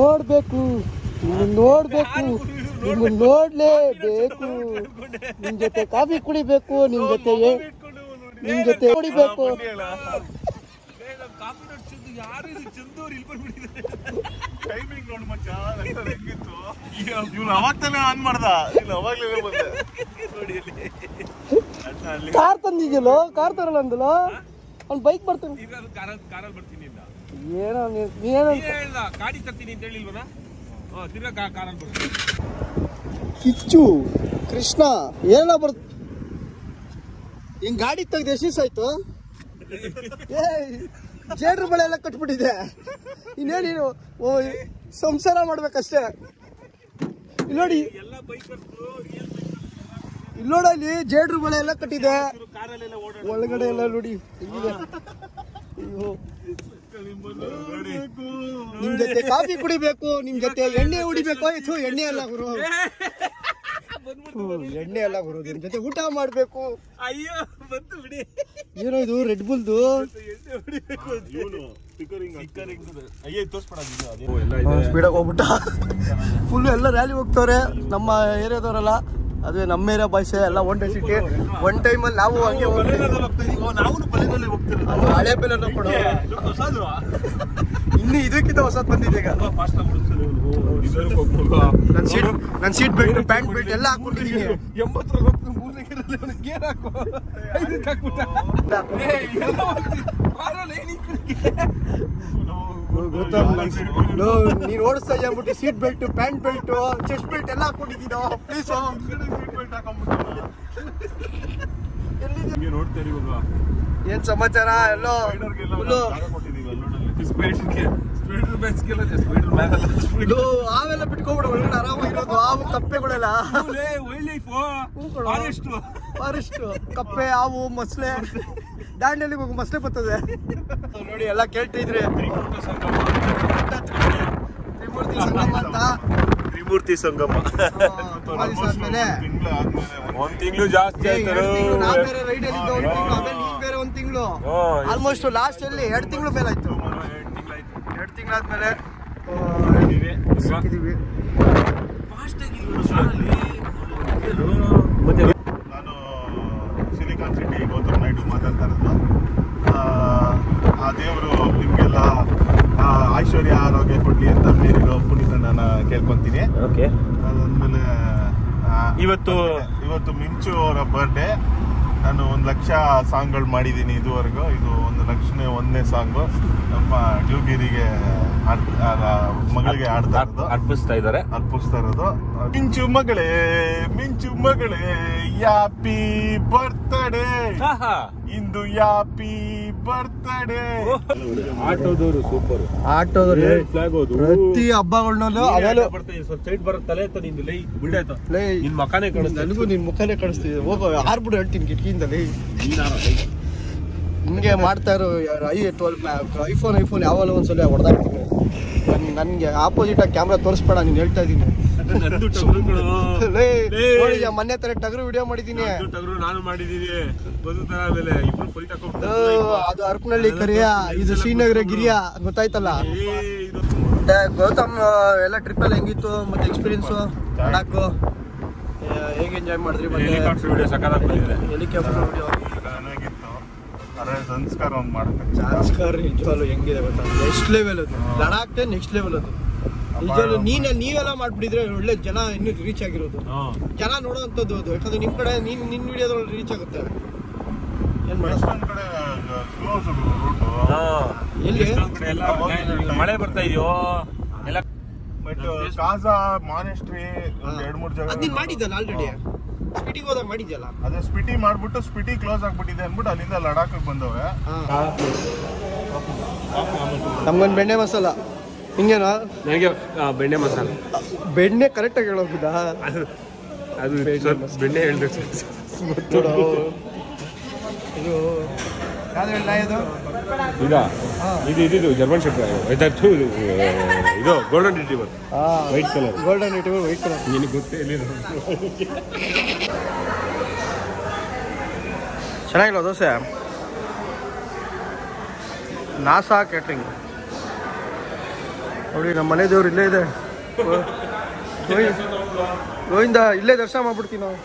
ನಿಮ್ಮನ್ನ ನೋಡ್ಬೇಕು. ನೋಡಬೇಕು. ನೋಡ್ಬೇಕು ಬೇಕು ನೋಡ್ಲೇಬೇಕು ನಿಮ್ ಜೊತೆ ಕಾಫಿ ಕುಡಿಬೇಕು. ನಿಮ್ ಜೊತೆ ಏ- ನಿಮ್ ಜೊತೆ ಕುಡಿಬೇಕು. ಟೈಮಿಂಗ್ ನೋಡು ಮಚ್ಚ ಹೆಂಗಿತ್ತು ಇವ್ನು ಅವಾಗ ತಾನೇ ಆನ್ ಮಾಡ್ದ. ಇಲ್ಲ ಅವಾಗ್ಲೇ ಬಂದೆ. ನೋಡಿ ಅಲ್ಲಿ ಕಾರ್ ತಂದಿದ್ಯಲ್ಲೋ? ಕಾರ್ ತರಲ್ಲ ಅಂದಲ್ಲ ಅವ್ನ್ ಬೈಕ್ ಬರ್ತಾನೆ. ಏನೋ ನೀನ್- ನೀನೇನಂತ ಹೇಳ್ದ ಗಾಡಿ ತರ್ತೀನಿ ಅಂತ ಹೇಳಿಲ್ವನ? ತಿರ್ಗಾ ಕಿಚ್ಚು ಕೃಷ್ಣ ಏನ ಬರ್ತ ಹಿಂಗ್ ಗಾಡಿ ತೆಗ್ದು ಎಷ್ಟು ದಿವಸ ಆಯ್ತು? ಏ ಜೇಡ್ರ ಬಳೆ ಎಲ್ಲ ಕಟ್ಬಿಟ್ಟಿದೆ. ಇನ್ನೇನು ಓ ಸಂಸಾರ ಮಾಡ್ಬೇಕಷ್ಟೇ. ಇಲ್ಲಿ ನೋಡಿ. ಇಲ್ಲಿ ನೋಡ ಇಲ್ಲಿ ಜೇಡ್ರ ಬಳೆ ಎಲ್ಲ ಕಟ್ಟಿದೆ. ಒಳಗಡೆ ಎಲ್ಲ ನೋಡಿ ಅಯ್ಯೋ. ನಿಮ್ ಜೊತೆ ಕಾಫಿ ಕುಡಿಬೇಕು ನಿಮ್ ಜೊತೆ ಎಣ್ಣೆ ಹೊಡಿಬೇಕು ಆಯ್ತು ಎಣ್ಣೆ ಅಲ್ಲ ಗುರು. ಎಣ್ಣೆ ಅಲ್ಲ ಗುರು ನಿಮ್ ಜೊತೆ ಊಟ ಮಾಡ್ಬೇಕು. ಅಯ್ಯೋ ಬಂತು ಬಿಡಿ. ಏನೋ ಇದು ರೆಡ್ ಬುಲ್ದು ಸ್ಪೀಡಾಗಿ ಹೋಗ್ಬಿಟ್ಟ. ಫುಲ್ ಎಲ್ಲ ರ್ಯಾಲಿ ಹೋಗ್ತವ್ರೆ ನಮ್ಮ ಏರಿಯಾದವರೆಲ್ಲ. ಅದುವೇ ನಮ್ಮ ಏರಿಯಾ ಬಾಯ್ಸೆ ಎಲ್ಲ ಒನ್ ಡೇ ಸಿಟಿ ಒನ್ ಟೈಮಲ್ಲಿ ನಾವು ಹಂಗೆ ಅದು ಹಳೆ ಬೆಲೆ ಕೊಡು. ಹೊಸದು. ಇನ್ನು ಇದಕ್ಕಿಂತ ಹೊಸದ್ ಬಂದಿದೆ ಈಗ. ನನ್ನ ಸೀಟ್ ನನ್ನ ಸೀಟ್ ಬೆಲ್ಟ್ ಪ್ಯಾಂಟ್ ಬೆಲ್ಟ್ ಎಲ್ಲ ಹಾಕೊಂಡಿದ್ದೀನಿ ಎಂಬತ್ತು ಗೇರ್ ಹಾಕೋ. ಹಾಕ್ಬಿಟ್ಟ. ನೀನ್ ಓಡಿಸ್ತಾ ಅಂದ್ಬಿಟ್ಟು seat belt pant belt chest belt ಎಲ್ಲ ಹಾಕೊಂಡಿದ್ದೀನೋ ಪ್ಲೀಸ್ ಹಿಂಗೆ ನೋಡ್ತಾರೆ ಇವಾಗ. ಏನ್ ಸಮಾಚಾರ? ಎಲ್ಲೋ ಇದು ಆವೆಲ್ಲ ಬಿಟ್ಕೊಬಿಡು ಒಳಗಡೆ ಆರಾಮಾಗಿರೋದು ಆವು ಕಪ್ಪೆಗಳೆಲ್ಲ. ವೈಲ್ಡ್ ಲೈಫ್ ಕಣೋ. ಫಾರೆಸ್ಟ್ ಫಾರೆಸ್ಟ್ ಕಪ್ಪೆ ಹಾವು ಮೊಸಳೆ. ದಾಂಡೇಲಿ ಹೋಗಿ ಮೊಸಳೆ ಬರ್ತದೆ. ನೋಡಿ ಎಲ್ಲ ಕೇಳ್ತಿದ್ರಿ ತ್ರಿಮೂರ್ತಿ ಸಂಗಮ ಅಂತ. ತ್ರಿಮೂರ್ತಿ ಸಂಗಮ. ಆದ್ಮೇಲೆ. ಒಂದ್ ತಿಂಗಳು ಜಾಸ್ತಿ ಆಯ್ತಾರ ಬೇರೆ ರೈಡ್ ಅಲ್ಲಿ ಇದ್ದೆ ಒಂದ್ ತಿಂಗ್ಳು, ಆಮೇಲೆ ನೀನ್ ಬೇರೆ ಒಂದ್ ತಿಂಗಳು. ಆಲ್ಮೋಸ್ಟ್ ಲಾಸ್ಟ್ ಅಲ್ಲಿ ಎರಡು ತಿಂಗಳು ಮೇಲಾಯ್ತು ಆಯ್ತು. ಎರಡ್ ತಿಂಗಳಾದ್ಮೇಲೆ ನಾನು ಸಿಲಿಕಾನ್ ಸಿಟಿ ಗೌತಮ್ ನಾಯ್ಡು ಮಾತಾಡ್ತಾ ಇರೋದು. ಆ, ಆ ದೇವರು ನಿಮಗೆಲ್ಲ ಐಶ್ವರ್ಯ ಆರೋಗ್ಯ ಕೊಡ್ಲಿ ಅಂತ ಮೇರಿರೋ ಪುನೀತನ ಕೇಳ್ಕೊಂತೀನಿ. ಓಕೆ ಅದಾದ್ಮೇಲೆ ಇವತ್ತು- ಇವತ್ತು ಮಿಂಚು ಅವರ ಬರ್ಡೇ ನಾನು ಒಂದು ಲಕ್ಷ ಸಾಂಗ್ಗಳು ಮಾಡಿದ್ದೀನಿ ಇದುವರೆಗೂ. ಇದು ಒಂದು ಲಕ್ಷನೇ ಒಂದನೇ ಸಾಂಗು. ನಮ್ಮ ಡ್ಯೂಗಿರಿಗೆ ಮಗಳಿಗೆ ಆಡ್ತಾ ಇರೋದು. ಅರ್ಪಿಸ್ತಾ ಇದ್ದಾರೆ ಅರ್ಪಿಸ್ತಾ ಇರೋದು. ಮಿಂಚು ಮಗಳೇ ಮಿಂಚು ಮಗಳೇ ಯಾಪಿ ಬರ್ತಡೇ. ಇಂದು ಯಾಪಿ ಬರ್ತಡೇ ಆಟೋದವರು ಸೂಪರ್ ಆಟೋದವರು ಫ್ಲಾಗ್ ಹೋದು ಪ್ರತಿ ಹಬ್ಬಗಳನ್ನಲ್ಲೂ ಅದಲ್ಲೂ ಸೈಡ್ ಬರೋ ತಲೆ ಎತ್ತ ನಿಂದು ಲೈ ಬಿಡಾಯ್ತು ಲೇ, ನಿನ್ ಮಕಾನೇ ಕಾಣಿಸ್ತಾ ನನಗೂ ನಿನ್ ಮುಖನೇ ಕಾಣಿಸ್ತಿದೆ. ಹೋಗೋ ಆರ್ಬಿಡು ಹೇಳ್ತೀನಿ ಕಿಟಕಿಯಿಂದಲೇ ನಿಮಗೆ ಮಾಡ್ತಾ ಇರೋ ಐ ಟ್ವೆಲ್ ಐಫೋನ್ ಐಫೋನ್ ಯಾವಲ್ಲ ಒಂದ್ಸಲ ಹೊಡೆದಾಗ್ತೀನಿ ನನ್ಗೆ ನನಗೆ ಆಪೋಸಿಟ್ ಆಗಿ ಕ್ಯಾಮ್ರಾ ತೋರಿಸ್ಬೇಡ ನೀನು ಹೇಳ್ತಾ ಇದ್ದೀನಿ. ನಂದು ಟಗರುಗಳು. ಮೊನ್ನೆ ತರ ಟಗರು ವಿಡಿಯೋ ಮಾಡಿದ್ದೀನಿ ನಂದು ಟಗರು ನಾನು ಮಾಡಿದೀನಿ. ಬದುಕ್ತಾರ ಆಮೇಲೆ ಇಬ್ರು ಫೈಟ್ ಅದು ಅದು ಅರ್ಪನಹಳ್ಳಿ ಕರಿಯ ಇದು ಶ್ರೀನಗರ ಗಿರಿಯ ಗೊತ್ತಾಯ್ತಲ್ಲ? ಗೌತಮ್ ಎಲ್ಲ ಟ್ರಿಪ್ ಎಲ್ಲ ಹೆಂಗಿತ್ತು? ಮತ್ತೆ ಎಕ್ಸ್ಪೀರಿಯನ್ಸ್ ಲಡಾಖು ಹೇಗೆ ಎಂಜಾಯ್ ಮಾಡಿದ್ರಿ ಮತ್ತೆ? ಹೆಲಿಕಾಪ್ಟರ್ ವಿಡಿಯೋ ಸಕಾಲಾಗಿ ಬಂದಿದೆ ಹೆಲಿಕಾಪ್ಟರ್ ವಿಡಿಯೋ ಸಂಸ್ಕಾರ ಒಂದು ಮಾಡಬೇಕು. ಸಂಸ್ಕಾರ ನಿಜವಾಗ್ಲು ಹೆಂಗಿದೆ ಗೊತ್ತಾ? ನೆಕ್ಸ್ಟ್ ಲೆವೆಲ್ ಅದು. ಲಡಾಖ್ ನೆಕ್ಸ್ಟ್ ಲೆವೆಲ್ ಅದು. ನಿಜವಾಗ್ಲು ನೀನ್ ನೀವೆಲ್ಲ ಮಾಡ್ಬಿಟ್ಟಿದ್ರೆ ಒಳ್ಳೆ ಜನ ಇನ್ನೂ ರೀಚ್ ಆಗಿರೋದು. ಜನ ನೋಡುವಂತದ್ದು ಅದು. ಯಾಕಂದ್ರೆ ನಿಮ್ ಕಡೆ ನೀನ್ ನಿನ್ ವಿಡಿಯೋದ್ರಲ್ಲಿ ರೀಚ್ ಆಗುತ್ತೆ. ಏನ್ ಕ್ಲೋಸ್ ರೂಟು ಎಲ್ಲಿ? ಎಲ್ಲ ಮಳೆ ಬರ್ತಾ ಇದೆಯೋ? ಎಲ್ಲ ಬಟ್ ಕಾಜಾ ಮಾನೆಸ್ಟ್ರಿ ಒಂದ್ ಎರಡ್ ಮೂರ್ ಜಾಗ ಅದ್ ನೀನ್ ಮಾಡಿದ್ದಲ್ಲ ಆಲ್ರೆಡಿ ಸ್ಪಿಟಿಗೆ ಹೋದಾಗ ಮಾಡಿದ್ಯಲ್ಲ ಅದೇ ಸ್ಪಿಟಿ ಮಾಡ್ಬಿಟ್ಟು ಸ್ಪಿಟಿ ಕ್ಲೋಸ್ ಆಗ್ಬಿಟ್ಟಿದೆ ಅಂದ್ಬಿಟ್ಟು ಅಲ್ಲಿಂದ ಲಡಾಖ್ ಬಂದವೆ ನಮ್ಗೊಂದು ಬೆಣ್ಣೆ ಮಸಾಲ. ಹಿಂಗೇನಾ? ನನಗೆ ಬೆಣ್ಣೆ ಮಸಾಲ. ಬೆಣ್ಣೆ ಕರೆಕ್ಟಾಗಿ ಹೇಳೋಗಿದ್ದಾ ಅದು ಅದು ಬೆಣ್ಣೆ ಹೇಳ್ಬೇಕು. ಇದು ಇದು ಇದು ಇದು ಜರ್ಮನ್ ಶೆಫ್ ಇದು ಇದು golden retriever white colour golden retriever white colour ನಿನಗೆ ಗೊತ್ತೇ ಇಲ್ಲ ಚೆನ್ನಾಗಿಲ್ಲ ದೋಸೆ. ನಾಸಾ ಕ್ಯಾಟ್ರಿಂಗ್ ನೋಡಿ ನಮ್ಮ ಮನೆ ದೇವ್ರು ಇಲ್ಲೇ ಇದೆ. ಗೋವಿಂದ ಇಲ್ಲೇ ದರ್ಶನ ಮಾಡ್ಬಿಡ್ತೀವಿ ನಾವು.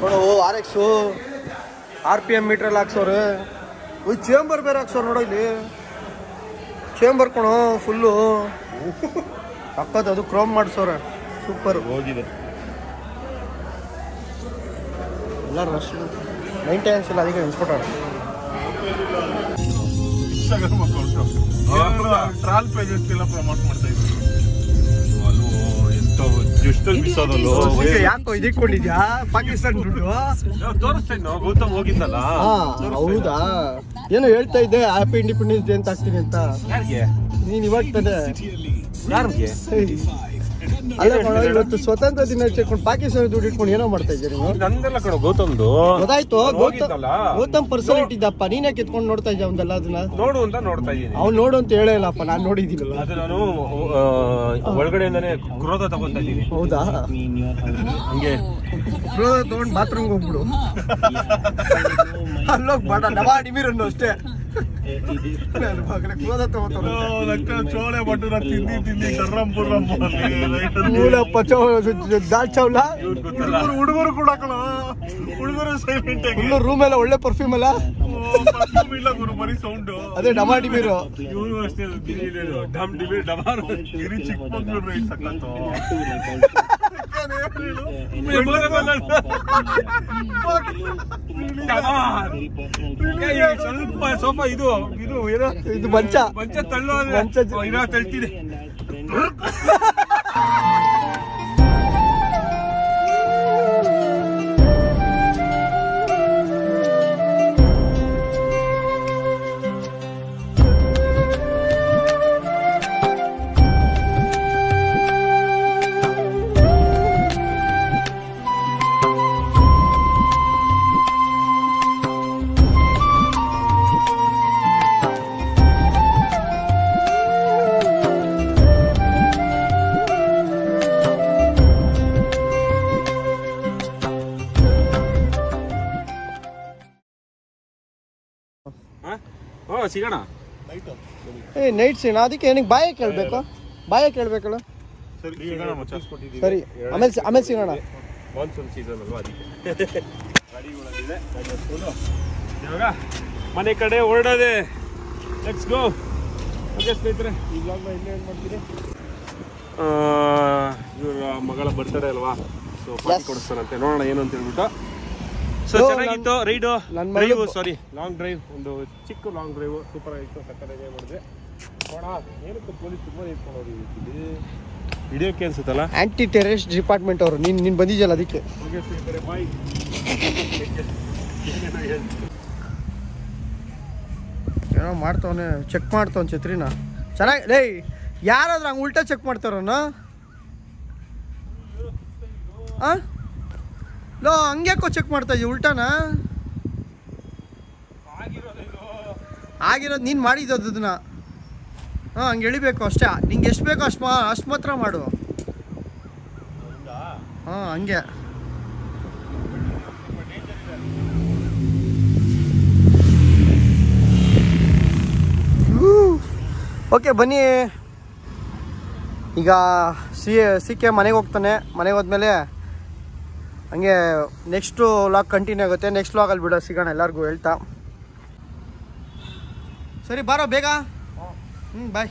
ನೋಡು R X R P M ಮೀಟ್ರಲ್ಲಿ ಹಾಕ್ಸೋರು. ಓಯ್ ಚೇಂಬರ್ ಬೇರೆ ಹಾಕ್ಸೋರು ನೋಡೋ ಇಲ್ಲಿ. ಚೇಂಬರ್ ಕೊಣೋ ಫುಲ್ಲು ಅಕ್ಕದ ಅದು ಕ್ರೋಮ್ ಮಾಡಿಸೋರೆ. ಸೂಪರ್ ಹೋಗಿದೆ. ಎಲ್ಲ ರಶ್ ಮೈಂಟೆನೆನ್ಸ್ ಇಲ್ಲ ಅದಕ್ಕೆ ಟ್ರಾಲ್ ಎಲ್ಲ ಪ್ರಮೋಟ್ ಮಾಡ್ತಾ ಯಾಕೋ ಇದಕ್ಕೊಂಡಿದ್ಯಾ ಪಾಕಿಸ್ತಾನ ದುಡ್ಡು? ತೋರಿಸ್ತೇನೆ ನಾವು ಗೌತಮ್ ಹೋಗಿದ್ದಲ್ಲ? ಹಾ ಹೌದಾ? ಏನೋ ಹೇಳ್ತಾ ಇದ್ದೆ ಹ್ಯಾಪಿ ಇಂಡಿಪೆಂಡೆನ್ಸ್ ಡೇ ಅಂತ ಆಗ್ತೀನಿ ಅಂತ. ನೀನ್ ಇವಾಗ ತಾನೆ? ಯಾರಿಗೆ? ಅಲ್ಲ ಕಣೋ, ಇವತ್ತು ಸ್ವತಂತ್ರ ದಿನ ಇಟ್ಕೊಂಡು ಪಾಕಿಸ್ತಾನ ದುಡ್ಡು ಇಟ್ಕೊಂಡು ಏನೋ ಮಾಡ್ತಾ ಇದ್ದೀರಿ ನೀವು? ನಂದೆಲ್ಲ ಕಣ ಗೌತಮ್ದು. ಗೊತ್ತಾಯ್ತು ಅವ್ನು ಗೌತಮ್ ಹೋಗಿದ್ದಲ್ಲ. ಗೌತಮ್ ಪರ್ಸನಾಲಿಟಿ ಇದ್ದಪ್ಪ ನೀನೇ ಕಿತ್ಕೊಂಡು ನೋಡ್ತಾ ಇದ್ದ ಅವನ್ನೆಲ್ಲ ಅದನ್ನ? ನೋಡು ಅಂತ ನೋಡ್ತಾ ಇದ್ದೀನಿ. ಅವ್ನು ನೋಡು ಅಂತ ನಾನು ನೋಡಿದ್ದೀನಲ್ಲ. ಅದು ನಾನು ಆ, ಒಳಗಡೆಯಿಂದಾನೆ ಕ್ರೋಧ ತಗೊಂತಾ ಇದ್ದೀನಿ. ಹೌದಾ? ಹಂಗೆ. ಕ್ರೋಧ ತಗೊಂಡು ಬಾತ್ರೂಮ್ಗೆ ಹೋಗ್ಬಿಡು. ಅಲ್ಲೋಗ್ಬಾಡ ಬೇಡ ನವಾ ಅಷ್ಟೇ. ಚೋಳೆ ಬಟ್ಟರ ತಿಂದಿ ದಾಲ್ ಹುಡುಗರು ಕೂಡ ಹುಡುಗರು ರೂಮ್ ಎಲ್ಲ ಒಳ್ಳೆ ಪರ್ಫ್ಯೂಮ್ ಅಲ್ಲ ಗುರು ಸೌಂಡ್ ಅದೇ ಡಮಾ ಡಿಮಿರು ಇವರು ಡಮ್ ಚಿಕ್ಕಮಂಗ್ಳೂರು ಸ್ವಲ್ಪ ಸ್ವಲ್ಪ ಇದು ಇದು ಏನೋ ಇದು ಮಂಚ ಮಂಚ ತಳ್ಳೋ ಮಂಚ ಇರೋ ತಳ್ತಿದೆ ಹಾ ಸಿಗೋಣ? ಏ ನೈಟ್ ಸಿಗೋಣ ಅದಕ್ಕೆ ಏನಕ್ಕೆ ಬಾಯ ಕೇಳಬೇಕು? ಬಾಯ ಕೇಳಬೇಕಲ್ಲ? ಸರಿ ಆಮೇಲೆ ಆಮೇಲೆ ಸಿಗೋಣ. ಮಾನ್ಸೂನ್ ಸೀಸನ್ ಅಲ್ವಾ ಇವಾಗ ಮನೆ ಕಡೆ ಹೊರಡೋದೆ. ಲೆಟ್ಸ್ ಗೋ ಓಕೆ ಸ್ನೇಹಿತರೆ. ಈ ಬ್ಲಾಗ್ನ ಇಲ್ಲೇ ಏನು ಮಾಡ್ತೀನಿ ಇವರ ಮಗಳ ಬರ್ತಾರೆ ಅಲ್ವಾ? So party. ಕೊಡಿಸ್ತಾರಂತೆ. ನೋಡೋಣ ಏನು ಅಂತ ಹೇಳ್ಬಿಟ್ಟು. ಸೊ ಚೆನ್ನಾಗಿತ್ತು. Ride drive sorry long drive ಒಂದು ಚಿಕ್ಕ ಲಾಂಗ್ ಡ್ರೈವ್ ಸೂಪರ್ ಆಗಿತ್ತು ಸಕ್ಕತ್ತಾಗಿ ಮಾಡಿದೆ ನೋಡೋಣ ಏನಕ್ಕೆ ಪೊಲೀಸ್ ತುಂಬ ನಿಂತ್ಕೊಂಡು ಇಲ್ಲಿ ಹಿಡಿಯೋಕೆ ಅನ್ಸುತ್ತಲ್ಲ? ಆಂಟಿ ಟೆರರಿಸ್ಟ್ ಡಿಪಾರ್ಟ್ಮೆಂಟ್ ಅವರು. ನೀನ್ ನೀನ್ ಬಂದಿದ್ಯಲ್ಲ ಅದಕ್ಕೆ? ಓಕೆ ಸ್ನೇಹಿತರೆ ಬಾಯ್ ಏನೋ ಮಾಡ್ತಾವನೆ ಚೆಕ್ ಮಾಡ್ತಾವ್ ಛತ್ರಿನ. ಚೆನ್ನಾಗಿ ಲೇ ಯಾರಾದ್ರೂ ಹಂಗೆ ಉಲ್ಟಾ ಚೆಕ್ ಮಾಡ್ತಾರನ ಆ? ಲೋ ಹಂಗ್ಯಾಕೋ ಚೆಕ್ ಮಾಡ್ತಾ ಇದ್ದೀವಿ ಉಲ್ಟಾನ? ಆಗಿರೋದು ನೀನು ಮಾಡಿದ್ದು ಅದನ್ನ ಹಾಂ, ಹಂಗೆ ಎಳಿಬೇಕು ಅಷ್ಟೇ. ನಿಂಗೆ ಎಷ್ಟು ಬೇಕೋ ಅಷ್ಟು ಮಾ, ಅಷ್ಟು ಮಾತ್ರ ಮಾಡು. ಹಾಂ, ಹಂಗೆ. ಓಕೆ, ಬನ್ನಿ. ಈಗ ಸಿ ಸಿ ಕೆ ಮನೆಗೆ ಹೋಗ್ತಾನೆ. ಮನೆಗೆ ಹೋದ್ಮೇಲೆ ಹಂಗೆ ನೆಕ್ಸ್ಟು ಲಾಗ್ ಕಂಟಿನ್ಯೂ ಆಗುತ್ತೆ. ನೆಕ್ಸ್ಟ್ ಲಾಗಲ್ಲಿ ಬಿಡೋ ಸಿಗೋಣ ಎಲ್ಲರಿಗೂ ಹೇಳ್ತಾ. ಸರಿ, ಬಾರೋ, ಬೇಗ. ಹ್ಞೂ ಬಾಯ್